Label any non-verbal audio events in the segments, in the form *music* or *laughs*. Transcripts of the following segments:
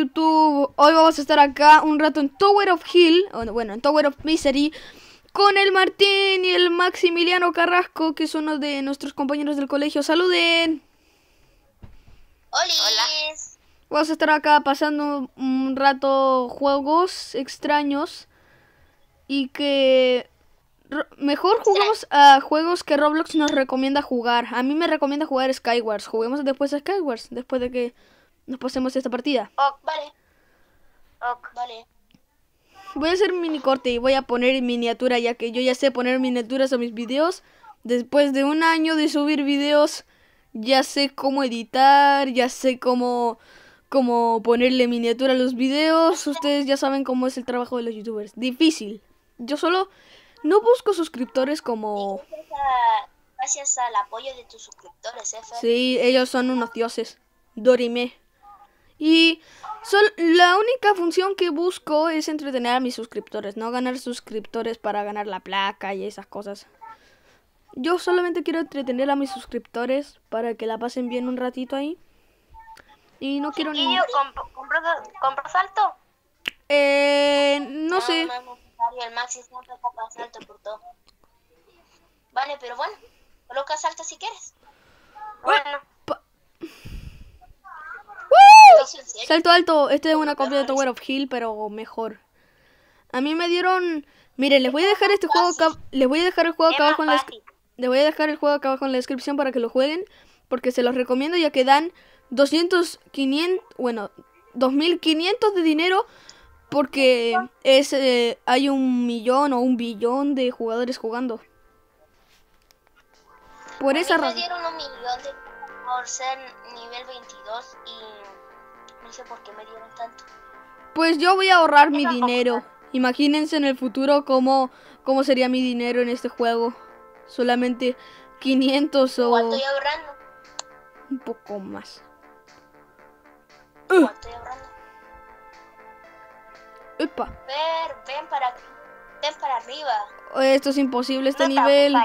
YouTube? Hoy vamos a estar acá un rato en Tower of Hill, bueno, en Tower of Misery, con el Martín y el Maximiliano Carrasco, que son uno de nuestros compañeros del colegio. ¡Saluden! Hola. Vamos a estar acá pasando un rato juegos extraños y que mejor jugamos a juegos que Roblox nos recomienda jugar. A mí me recomienda jugar Skywars. Juguemos después a Skywars, después de que nos pasemos esta partida. Ok, vale. Ok, vale. Voy a hacer un mini corte y voy a poner miniatura ya que yo ya sé poner miniaturas a mis videos. Después de un año de subir videos, ya sé cómo editar, ya sé cómo, cómo ponerle miniatura a los videos. Ustedes ya saben cómo es el trabajo de los youtubers. Difícil. Yo solo no busco suscriptores como... Gracias, al apoyo de tus suscriptores, F. Sí, ellos son unos dioses. Dorime. Y sol- la única función que busco es entretener a mis suscriptores, no ganar suscriptores para ganar la placa y esas cosas. Yo solamente quiero entretener a mis suscriptores para que la pasen bien un ratito ahí. Y no quiero ni... ¿comp- ¿compró, compró salto? Eh, no sé. Es necesario, el Maxi siempre saca salto por todo. Vale, pero bueno, coloca salto si quieres. Bueno, Lo hice en serio. Salto alto, este es una copia de Tower of Hill, pero mejor. A mí me dieron... Miren, les voy a dejar este juego acá... Les voy a dejar el juego acá abajo en la... Les voy a dejar el juego acá abajo en la descripción para que lo jueguen. Porque se los recomiendo ya que dan 200, 500, bueno, 2500 de dinero. Porque es, eh, hay un millón o un billón de jugadores jugando. Por esa mí me razón. dieron un millón de por ser nivel 22 y no sé por qué me dieron tanto. Pues yo voy a ahorrar mi Esa dinero. Imagínense en el futuro cómo, cómo sería mi dinero en este juego. Solamente 500 o ¿Cuánto estoy ahorrando? un poco más. ¿Cuánto estoy ahorrando? Epa. Ver, ven para aquí. Ven para arriba. Esto es imposible, este no nivel.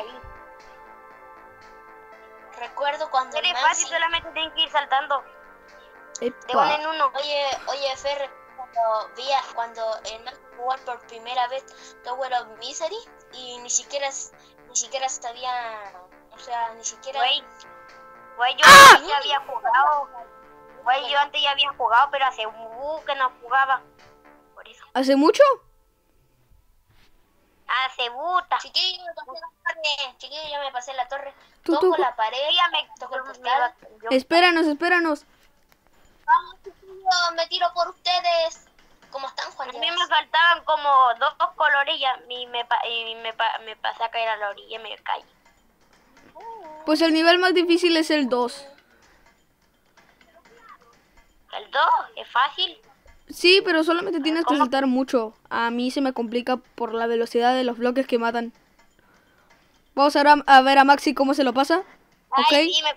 Recuerdo cuando Eres fácil, solamente tienen que ir saltando de uno Epa. en uno. Oye, oye, Fer, cuando vi a- cuando el Maxi jugó por primera vez Tower of Misery y ni siquiera ni siquiera sabía, o sea, ni siquiera Güey, güey, yo ¡Ah! antes ya había jugado. Güey, yo antes ya había jugado, pero hace uh, que no jugaba. Por eso. ¿Hace mucho? Hace buta. Chiquillo, me pasé la torre. Chiquillo, ya me pasé la torre. Tú, Toco tú. la pared. Ya me Toco el portal. Espéranos, espéranos. Vamos, me tiro por ustedes. ¿Cómo están, Juan A mí me faltaban como dos colores y a mí me, pa- y me, pa- me pasé a caer a la orilla y me caí. Pues el nivel más difícil es el 2. El 2 es fácil. Sí, pero solamente tienes que saltar mucho. A mí se me complica por la velocidad de los bloques que matan. Vamos ahora a ver a Maxi cómo se lo pasa. Ok. Ay, sí, me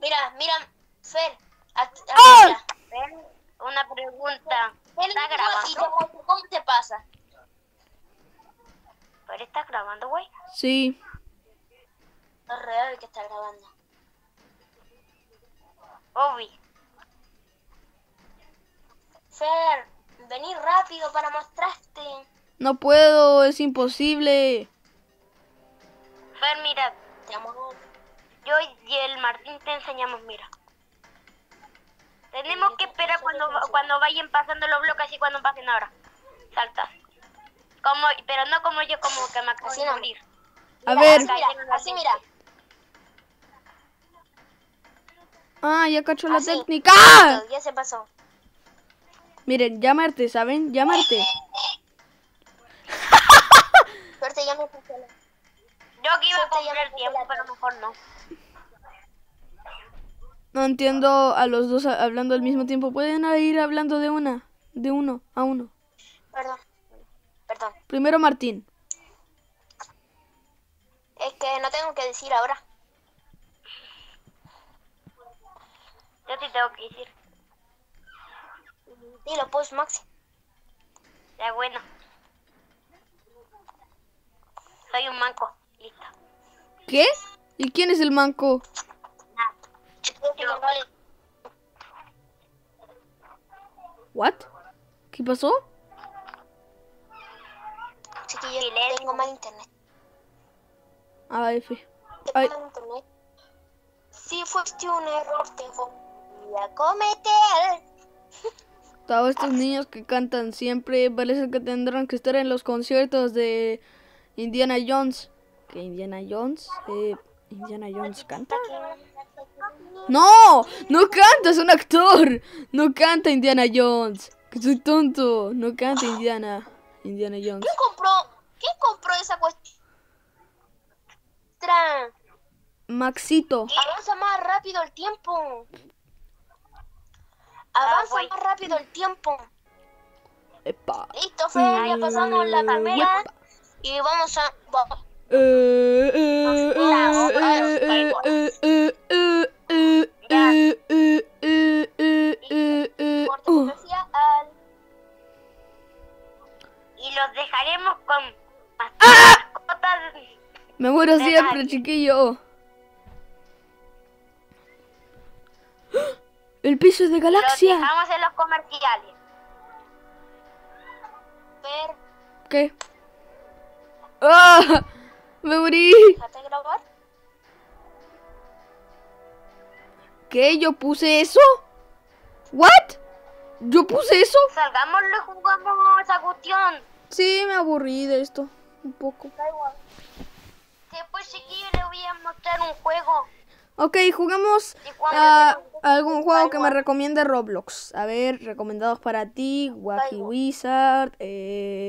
Mira, mira, Fer. ¡Ah! mira. Una pregunta. ¿Está grabando? ¿Cómo te pasa? ¿Pero estás grabando, güey? Sí. Es real que está grabando. Obi. Fer, vení rápido para mostrarte. No puedo, es imposible. Fer, mira. Te amo. Yo y el Martín te enseñamos, mira. Tenemos que esperar cuando, cuando vayan pasando los bloques así cuando pasen ahora. Saltas. Como, pero no como yo, como que me acabo de no. morir. A Mira, ver. Así mira, así mira. Ah, ya cacho la Así. técnica. ¡Ah! Ya se pasó. Miren, llamarte, ¿saben? Llamarte. Suerte, ya me. Yo que iba a Suerte, comprar me tiempo, pero mejor no. No entiendo a los dos hablando al mismo tiempo. Pueden ir hablando de una, de uno a uno. Perdón. Perdón. Primero Martín. Es que no tengo que decir ahora. Yo sí tengo que decir. Dilo, pues, Maxi. Ya bueno. Soy un manco. Listo. ¿Qué? ¿Y quién es el manco? Yo. ¿What? ¿Qué pasó? Chiquillos, Silencio. tengo mal internet. Ah, F. Ay. internet. Si fuiste un error, te voy a cometer. Todos estos niños que cantan siempre parece que tendrán que estar en los conciertos de Indiana Jones. ¿Que Indiana Jones? Eh, ¿Indiana Jones canta? ¡No! ¡No canta! ¡Es un actor! ¡No canta Indiana Jones! ¡Que soy tonto! ¡No canta Indiana! Indiana Jones. ¿Quién compró? ¿Quién compró esa cuestión? Maxito. Avanza más rápido el tiempo. Avanza más rápido el tiempo. Epa. Listo, Fer, ya pasamos la primera. Epa. Y vamos a. vamos. Eh, eh, eh, eh, eh, eh, eh, chiquillo. El piso es de galaxia. dejamos en los comerciales. Fer, ¿Qué? ¡Ah! Me morí. grabar. ¿Qué? ¿Yo puse eso? ¿What? ¿Yo puse eso? Salgámoslo y jugamos esa cuestión. Sí, me aburrí de esto. Un poco. Después, chiquillos, les voy a mostrar un juego. Ok, jugamos a algún juego que me recomiende Roblox. A ver, recomendados para ti, Wacky Wizard. Eh...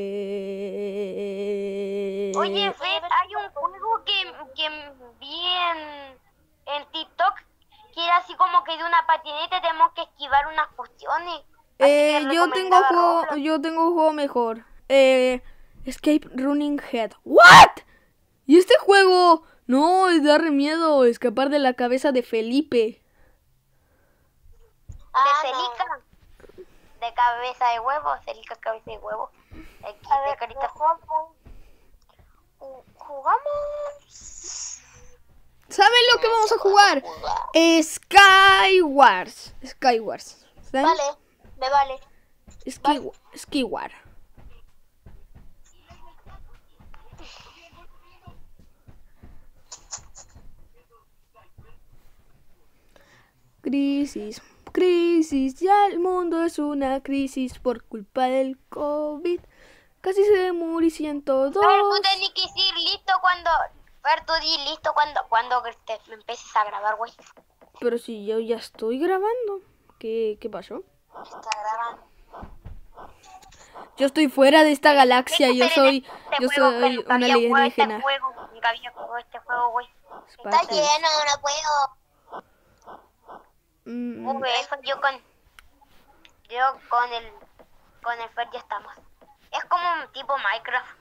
Oye, Fer, hay un juego que, que vi en, en TikTok que era así como que de una patineta y tenemos que esquivar unas cuestiones. Eh, yo tengo juego, yo tengo un juego mejor. Eh, Escape Running Head. ¿What? ¿Y este juego? No, es darle miedo escapar de la cabeza de Felipe. Ah, de no. Celica. De cabeza de huevo, Celica cabeza de huevo. Aquí de carita. Jugamos. ¿Saben lo que vamos a jugar? Skywars. Skywars. ¿Saben? Vale, me vale. Ski- Skyward. Crisis, crisis, ya el mundo es una crisis por culpa del COVID. Casi se murió 102. Fer, tú tenés que decir listo cuando... Fer, tú di listo cuando, cuando te empieces a grabar, güey. Pero si yo ya estoy grabando. ¿Qué, qué pasó? Está grabando. Yo estoy fuera de esta galaxia. Yo Este soy, juego yo soy una jugado alienígena. Este juego, este juego, güey. Está lleno, no puedo. Mm, Uy, eso yo con... Yo con el... Con el Fer ya estamos. Es como un tipo Minecraft.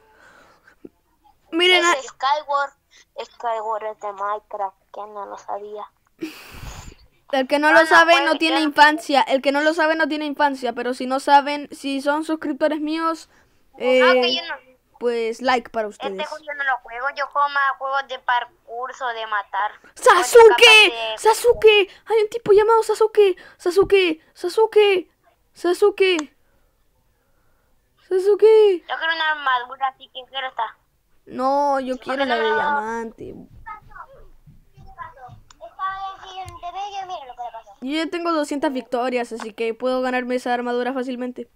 Miren, a- Es Skyward. Skyward es de Minecraft. ¿Quién no lo sabía? *laughs* el que no Ah, lo no, sabe pues, no tiene infancia. El que no lo sabe no tiene infancia. Pero si no saben, si son suscriptores míos, eh, Aunque yo no... pues like para Este ustedes. juego yo no lo juego, yo juego más juegos de parcurso, de matar. ¡Sasuke! De ¡Sasuke! Hay un tipo llamado Sasuke. Sasuke. Sasuke. Sasuke. Sasuke. Yo quiero una armadura, así que quiero esta. No, yo quiero la de diamante. Estaba en el siguiente vídeo, mira lo que le pasó. Yo ya tengo 200 victorias, así que puedo ganarme esa armadura fácilmente.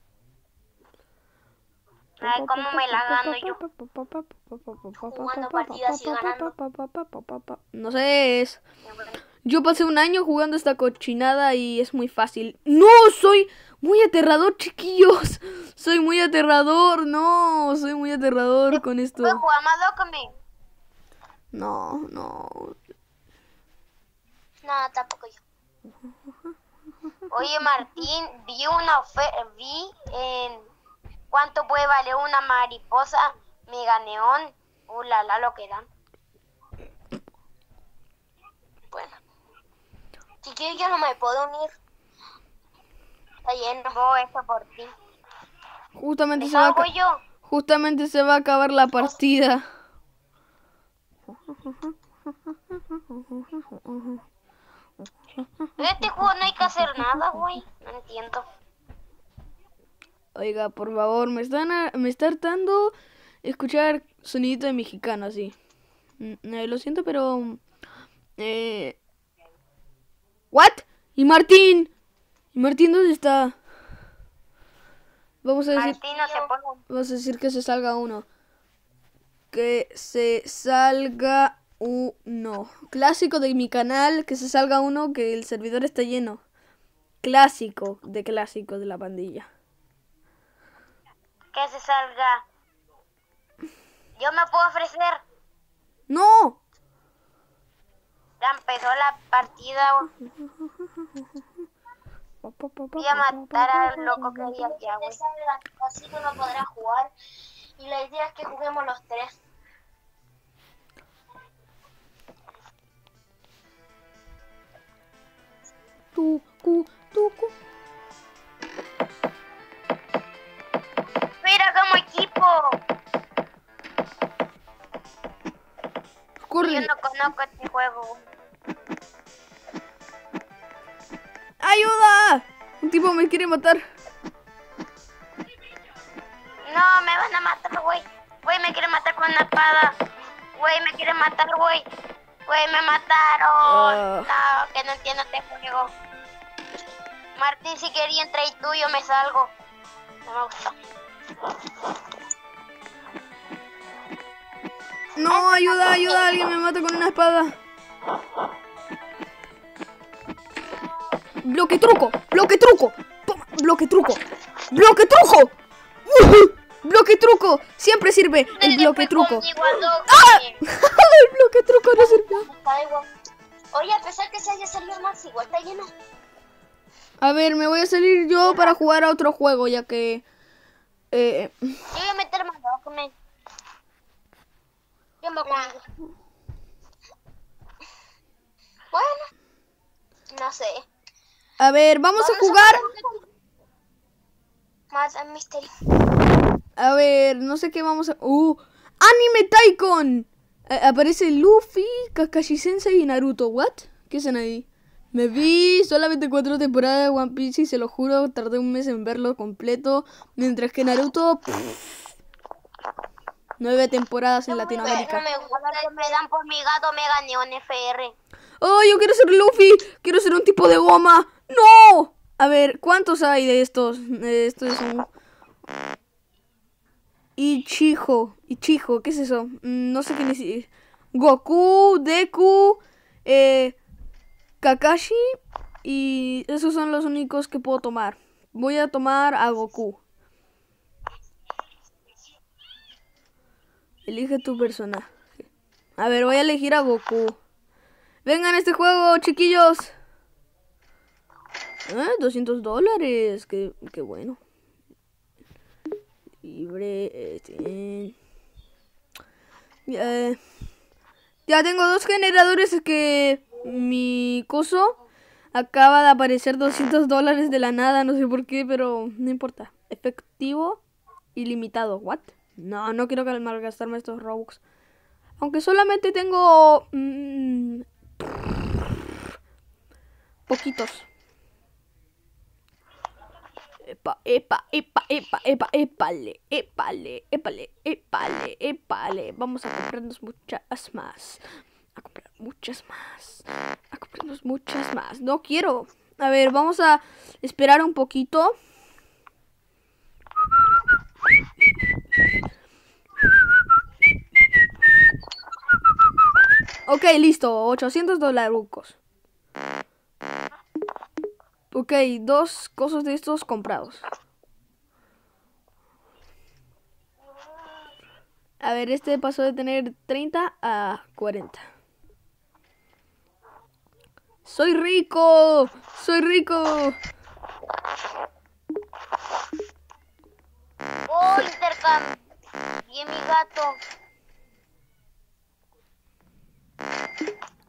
Ay, cómo me la gano yo. Jugando partidas y ganando. No sé, es... Yo pasé un año jugando esta cochinada y es muy fácil. ¡No! Soy muy aterrador, chiquillos. Soy muy aterrador. No, soy muy aterrador con esto. Pues juega más me. No, no. No, tampoco yo. Oye, Martín, vi una oferta, vi en cuánto puede valer una mariposa mega neón. Uh, la, la, lo que dan. Bueno. Chiquillos, yo no me puedo unir. Está lleno. Eso por ti. Justamente ¿Me se va a, yo? justamente se va a acabar la partida. En este juego no hay que hacer nada, güey. No entiendo. Oiga, por favor, me están a- me está hartando escuchar sonidito de mexicano así. Mm, eh, lo siento, pero eh ¿What? ¿Y Martín? ¿Y Martín dónde está? Vamos a decir Martín no se pone. Vamos a decir que se salga uno. Que se salga uno. Clásico de mi canal, que se salga uno, que el servidor está lleno. Clásico de clásico de la pandilla. Que se salga. Yo me puedo ofrecer. ¡No! Ya empezó la partida. Voy a matar al loco que había allá, güey. Así que no podrá jugar. Y la idea es que juguemos los tres. Tucu, tucu. Mira como equipo. Yo Corre. no conozco este juego. ¡Ayuda! Un tipo me quiere matar. No, me van a matar, güey. Güey, me quieren matar con una espada. Güey, me quieren matar, güey. Güey, me mataron. No, que no entiendo este juego. Martín, si quería entrar y tú, yo me salgo. No me gusta. No, ayuda, ayuda, alguien me mata con una espada. Bloque truco, bloque truco. Toma, bloque truco. Bloque truco. Ujú, Bloque truco. Siempre sirve el bloque truco. ¡Ah! *laughs* el bloque truco no sirvió. Oye, a pesar que se haya salido más, igual está lleno. A ver, me voy a salir yo para jugar a otro juego, ya que... eh, Yo voy a meter más dos con él. Yo me. Bueno, no sé. a ver, vamos a jugar... Más a Mystery. A ver, no sé qué vamos a... ¡Uh! ¡Anime Taikon! A- aparece Luffy, Kakashi Sensei y Naruto. ¿What? ¿Qué hacen ahí? Me vi solamente cuatro temporadas de One Piece y se lo juro, tardé un mes en verlo completo. Mientras que Naruto... pff, nueve temporadas en No Latinoamérica. me me dan por mi gato, me gané un FR. ¡Oh, yo quiero ser Luffy! ¡Quiero ser un tipo de goma! ¡No! A ver, ¿cuántos hay de estos? Eh, Estos son... Ichijo. Ichijo, ¿qué es eso? Mm, No sé qué decir. Goku, Deku, eh, Kakashi y esos son los únicos que puedo tomar. Voy a tomar a Goku. Elige tu personaje. A ver, voy a elegir a Goku. Vengan a este juego, chiquillos. Ah, 200 dólares. Qué, qué bueno. Libre. este, ya tengo dos generadores que mi coso acaba de aparecer 200 dólares de la nada. No sé por qué, pero no importa. Efectivo ilimitado. ¿What? No, no quiero malgastarme estos Robux. Aunque solamente tengo... mm, poquitos. Epa, epa, epa, epa, epa, epale, epale, epale, epale, epale. Vamos a comprarnos muchas más. A comprar muchas más. A comprarnos muchas más. No quiero. A ver, vamos a esperar un poquito. Ok, listo. 800 dolarucos. Ok, dos cosas de estos comprados. A ver, este pasó de tener 30 a 40. ¡Soy rico! ¡Soy rico! Oh, intercambié mi gato.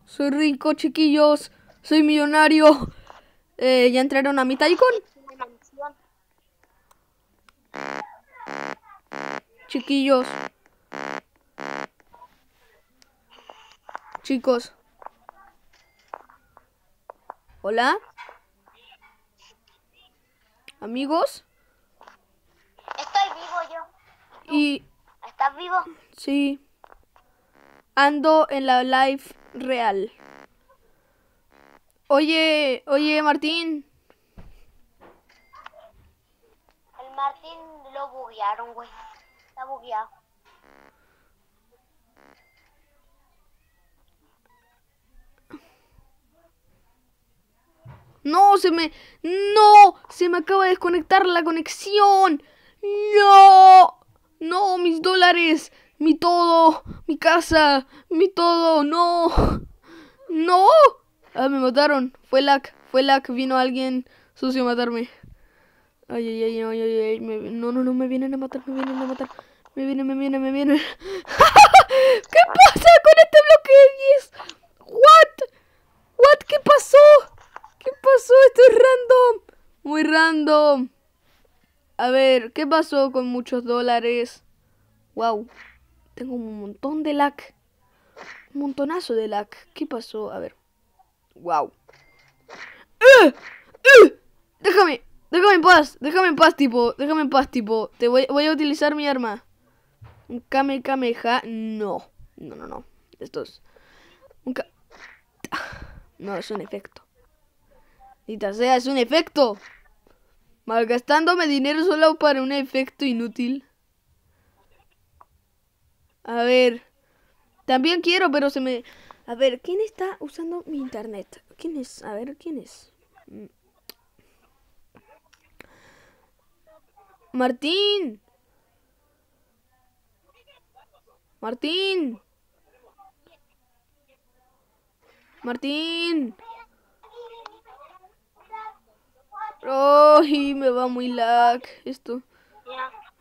¡Soy rico, chiquillos! ¡Soy millonario! Eh, ¿Ya entraron a mi Taikon? Chiquillos. Chicos. Hola. Amigos. Y ¿Estás vivo? sí. Ando en la live real. Oye, oye, Martín. El Martín lo buguearon, güey. Está bugueado. No, se me... No, se me acaba de desconectar la conexión. No. No, mis dólares. Mi todo. Mi casa. Mi todo. No. No. Ah, me mataron. Fue lag. Fue lag. Vino alguien sucio a matarme. Ay, ay, ay, ay, ay, ay. me- no, no, no, me vienen a matar, me vienen a matar. Me vienen, me vienen, me vienen. *laughs* ¿Qué pasa con este bloque de 10? What? What? ¿Qué pasó? ¿Qué pasó? Esto es random. Muy random. A ver, ¿qué pasó con muchos dólares? Wow. Tengo un montón de lag. Un montonazo de lag. ¿Qué pasó? A ver. Wow. ¡Eh! ¡Eh! Déjame. Déjame en paz. Déjame en paz, tipo. Déjame en paz, tipo. Te voy, voy a utilizar mi arma. Un Kame Kameha. No. No, no, no. Esto es. Un ka- No, es un efecto. Maldita sea, es un efecto. Malgastándome dinero solo para un efecto inútil. A ver. También quiero, pero se me... A ver, ¿quién está usando mi internet? ¿Quién es? A ver, ¿quién es? Mm. Martín. Martín. Martín. Ay, me va muy lag. Esto,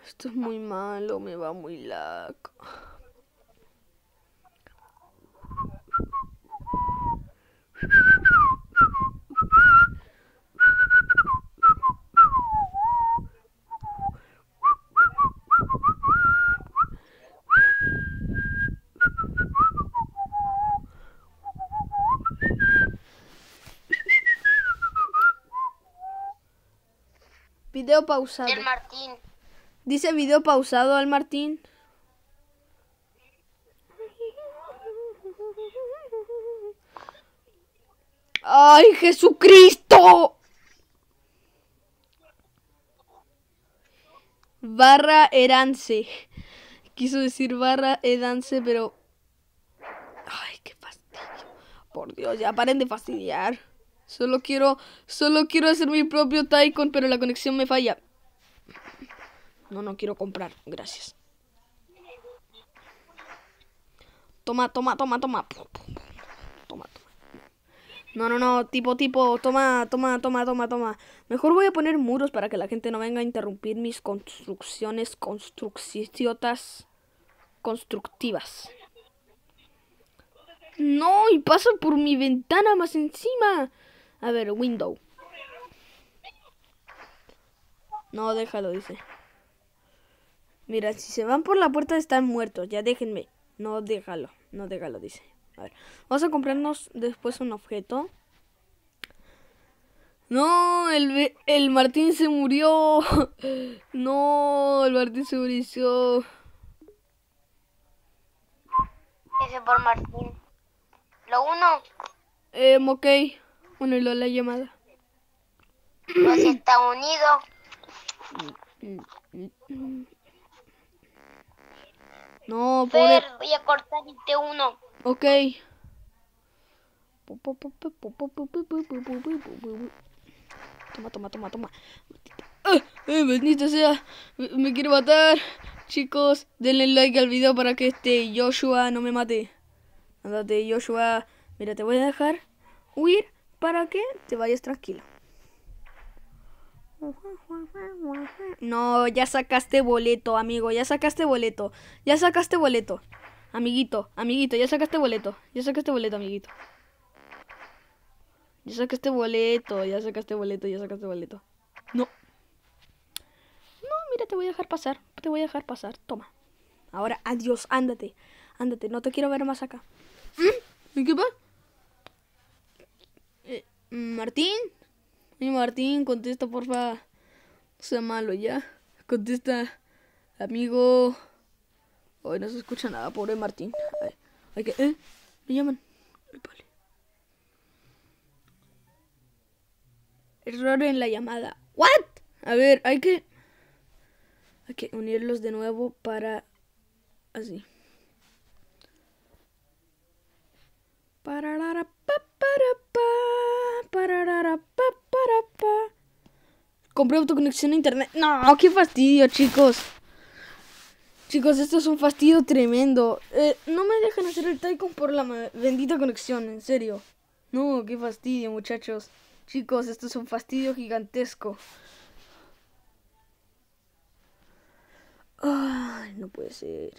esto es muy malo, me va muy lag. Video pausado. El Martín. Dice video pausado al Martín. ¡Ay, Jesucristo! Barra Erance. Quiso decir barra Edance, pero... ¡Ay, qué fastidio! Por Dios, ya paren de fastidiar. Solo quiero, solo quiero hacer mi propio Tycoon, pero la conexión me falla. No, no quiero comprar. Gracias. Toma, toma, toma, toma. Toma, toma. No, no, no. Tipo, tipo. Toma, toma, toma, toma, toma. Mejor voy a poner muros para que la gente no venga a interrumpir mis construcciones construcciones constructivas. No, y pasa por mi ventana más encima. A ver, window. No, déjalo, dice. Mira, si se van por la puerta están muertos. Ya déjenme. No, déjalo. No, déjalo, dice. A ver. Vamos a comprarnos después un objeto. No, el, el Martín se murió. *laughs* No, el Martín se murió. Ese por Martín. Lo uno, Eh, ok. Bueno, y lo la llamada. pues está unido. No, pobre. Fer, voy a cortar este uno. Ok. Toma, toma, toma, toma. ¡Ah! ¡Eh, bendito sea! Me, me quiere matar. Chicos, denle like al video para que este Joshua no me mate. Ándate, Joshua. Mira, te voy a dejar huir para que te vayas tranquilo. No, ya sacaste boleto, amigo. Ya sacaste boleto. Ya sacaste boleto. Amiguito, amiguito, ya sacaste boleto. Ya sacaste boleto, amiguito. Ya sacaste boleto, ya sacaste boleto, ya sacaste boleto. No. No, mira, te voy a dejar pasar. Te voy a dejar pasar. Toma. Ahora, adiós, ándate. Ándate, no te quiero ver más acá. ¿Mm? ¿Y qué pasa? Martín. Oye, Martín, contesta, porfa. No sea malo ya. Contesta. Amigo. Hoy no se escucha nada, pobre Martín. Ay, hay que. ¿Eh? Me llaman. Vale. Error en la llamada. ¿What? A ver, hay que. Hay que unirlos de nuevo para. Así. Para, pa, Compré autoconexión a internet. No, qué fastidio, chicos. Chicos, esto es un fastidio tremendo. Eh, no me dejan hacer el Tycoon por la bendita conexión, en serio. No, qué fastidio, muchachos. Chicos, esto es un fastidio gigantesco. Ay, no puede ser.